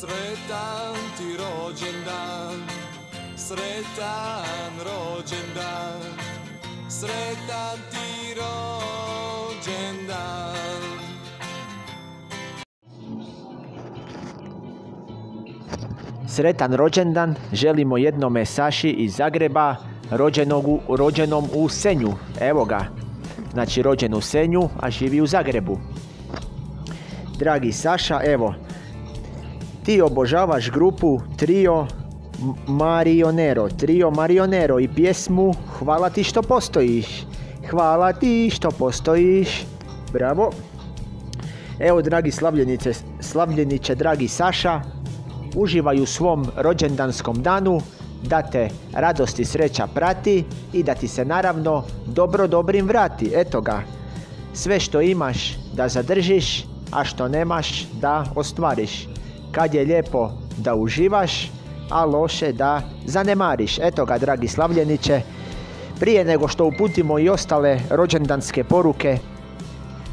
Sretan ti rođendan, sretan rođendan, sretan ti rođendan. Sretan rođendan želimo jednome Saši iz Zagreba, rođenog rođenom u Senju. Evo ga. Znači rođen u Senju, a živi u Zagrebu. Dragi Saša, evo. Ti obožavaš grupu Trio Marionero. Trio Marionero i pjesmu Hvala ti što postojiš. Hvala ti što postojiš. Bravo. Evo, dragi slavljenice, slavljeniče, dragi Saša, uživaj u svom rođendanskom danu, da te radost i sreća prati i da ti se naravno dobro dobrim vrati. Eto ga, sve što imaš da zadržiš, a što nemaš da ostvariš. Kad je lijepo da uživaš, a loše da zanemariš. Eto ga, dragi slavljeniče, prije nego što uputimo i ostale rođendanske poruke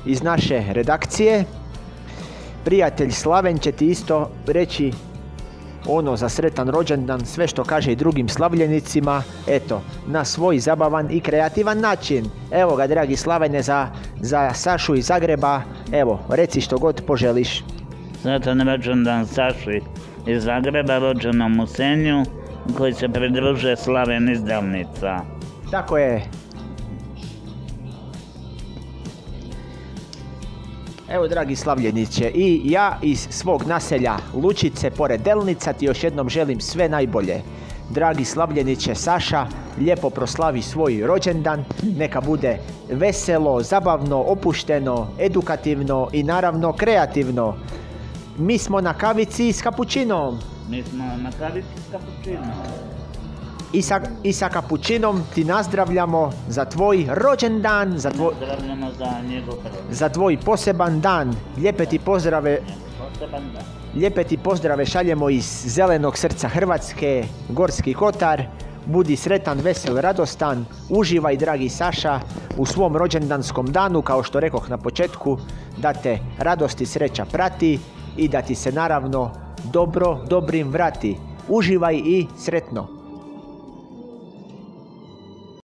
iz naše redakcije, prijatelj Slaven će ti isto reći ono za sretan rođendan, sve što kaže i drugim slavljenicima, eto, na svoj zabavan i kreativan način. Evo ga, dragi Slavene, za, za Sašu iz Zagreba, evo, reci što god poželiš. Sretan rođendan Saši iz Zagreba, rođenom u Senju, koji se pridružuje Slaven iz Delnica. Tako je. Evo, dragi slavljeniće, i ja iz svog naselja Lučice, pored Delnica, ti još jednom želim sve najbolje. Dragi slavljeniće Saša, lijepo proslavi svoj rođendan, neka bude veselo, zabavno, opušteno, edukativno i naravno kreativno. Mi smo na kavici s kapućinom. Mi smo na kavici s kapućinom. I sa, I sa kapućinom ti nazdravljamo za tvoj rođendan, za tvoj, za za tvoj poseban dan. Lijepe ti pozdrave, lijepe ti pozdrave šaljemo iz zelenog srca Hrvatske, Gorski Kotar. Budi sretan, vesel, radostan, uživaj dragi Saša u svom rođendanskom danu, kao što rekoh na početku, da te radost i sreća prati i da ti se naravno dobro, dobrim vrati. Uživaj i sretno.